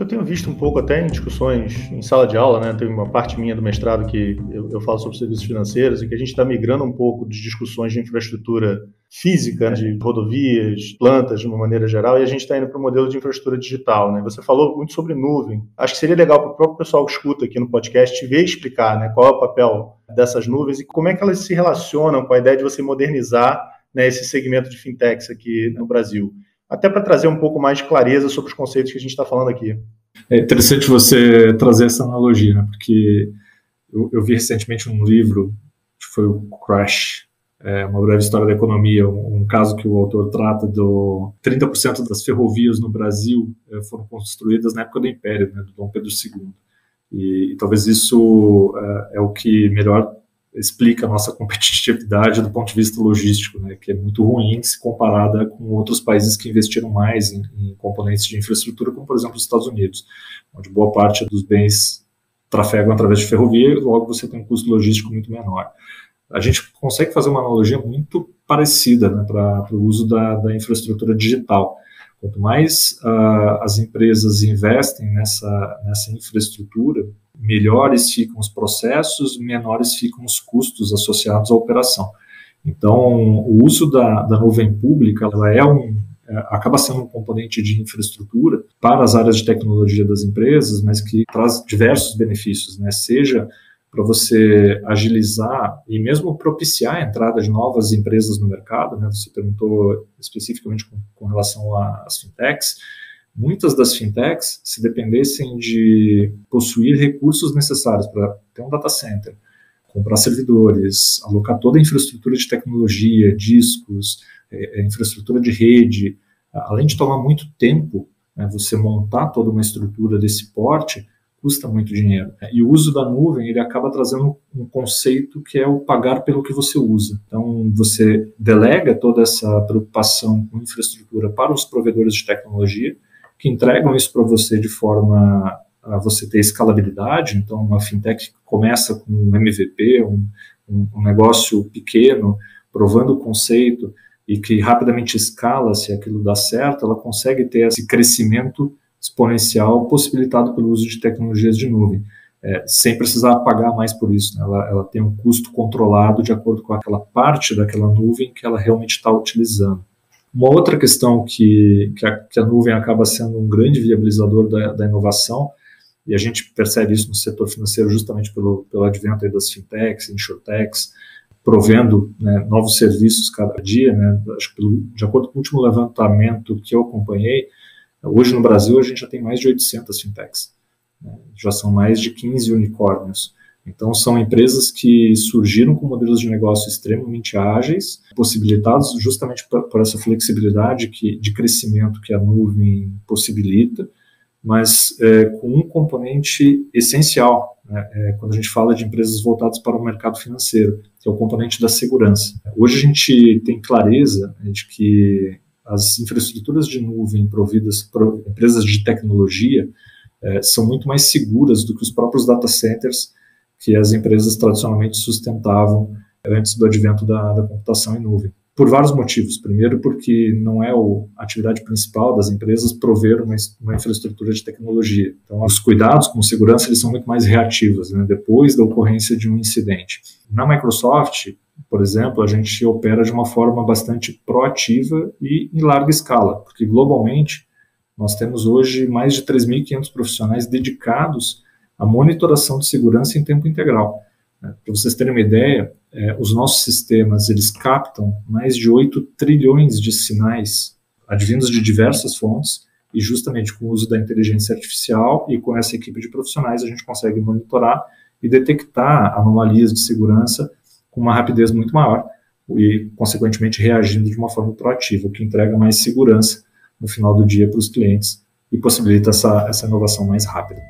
Eu tenho visto um pouco até em discussões em sala de aula, né? Tem uma parte minha do mestrado que eu, eu falo sobre serviços financeiros e que a gente está migrando um pouco de discussões de infraestrutura física, de rodovias, plantas de uma maneira geral, e a gente está indo para o modelo de infraestrutura digital. Né? Você falou muito sobre nuvem. Acho que seria legal para o próprio pessoal que escuta aqui no podcast ver explicar né, qual é o papel dessas nuvens e como é que elas se relacionam com a ideia de você modernizar né, esse segmento de fintechs aqui no Brasil até para trazer um pouco mais de clareza sobre os conceitos que a gente está falando aqui. É interessante você trazer essa analogia, né? porque eu, eu, vi recentemente um livro, que foi o Crash, é, uma breve história da economia, um, um, caso que o autor trata do 30% das ferrovias no Brasil é, foram construídas na época do Império, né, do Dom Pedro II. E, e talvez isso é, é o que melhor explica a nossa competitividade do ponto de vista logístico, né, que é muito ruim se comparada com outros países que investiram mais em, em, componentes de infraestrutura, como por exemplo os Estados Unidos, onde boa parte dos bens trafegam através de ferrovia e logo você tem um custo logístico muito menor. A gente consegue fazer uma analogia muito parecida né, para o uso da, da, infraestrutura digital. Quanto mais uh, as empresas investem nessa, nessa infraestrutura, melhores ficam os processos, menores ficam os custos associados à operação. Então, o uso da, da nuvem pública ela é um, é, acaba sendo um componente de infraestrutura para as áreas de tecnologia das empresas, mas que traz diversos benefícios, né? seja para você agilizar e mesmo propiciar a entrada de novas empresas no mercado, né? Você perguntou especificamente com, com relação às fintechs muitas das fintechs, se dependessem de possuir recursos necessários para ter um data center, comprar servidores, alocar toda a infraestrutura de tecnologia, discos, é, é infraestrutura de rede, além de tomar muito tempo, né, você montar toda uma estrutura desse porte, custa muito dinheiro. E o uso da nuvem, ele acaba trazendo um conceito que é o pagar pelo que você usa. Então, você delega toda essa preocupação com infraestrutura para os provedores de tecnologia, que entregam isso para você de forma a você ter escalabilidade. Então, uma fintech começa com um MVP, um, um, negócio pequeno, provando o conceito e que rapidamente escala se aquilo dá certo, ela consegue ter esse crescimento exponencial possibilitado pelo uso de tecnologias de nuvem, é, sem precisar pagar mais por isso. Né? Ela, ela tem um custo controlado de acordo com aquela parte daquela nuvem que ela realmente está utilizando. Uma outra questão que, que a, que, a, nuvem acaba sendo um grande viabilizador da, da, inovação, e a gente percebe isso no setor financeiro justamente pelo, pelo advento das fintechs, insurtechs, provendo né, novos serviços cada dia. Né, acho que pelo, de acordo com o último levantamento que eu acompanhei, hoje no Brasil a gente já tem mais de 800 fintechs. Né, já são mais de 15 unicórnios. Então, são empresas que surgiram com modelos de negócio extremamente ágeis, possibilitados justamente por, essa flexibilidade que, de crescimento que a nuvem possibilita, mas é, com um componente essencial, né, é, quando a gente fala de empresas voltadas para o mercado financeiro, que é o componente da segurança. Hoje a gente tem clareza de que as infraestruturas de nuvem providas por empresas de tecnologia é, são muito mais seguras do que os próprios data centers que as empresas tradicionalmente sustentavam antes do advento da, da computação em nuvem. Por vários motivos. Primeiro, porque não é a atividade principal das empresas prover uma, uma, infraestrutura de tecnologia. Então, os cuidados com segurança eles são muito mais reativos, né, depois da ocorrência de um incidente. Na Microsoft, por exemplo, a gente opera de uma forma bastante proativa e em larga escala, porque globalmente nós temos hoje mais de 3.500 profissionais dedicados a monitoração de segurança em tempo integral. Né? Para vocês terem uma ideia, é, os nossos sistemas eles captam mais de 8 trilhões de sinais advindos de diversas fontes e justamente com o uso da inteligência artificial e com essa equipe de profissionais a gente consegue monitorar e detectar anomalias de segurança com uma rapidez muito maior e, consequentemente, reagindo de uma forma proativa, o que entrega mais segurança no final do dia para os clientes e possibilita essa, essa inovação mais rápida.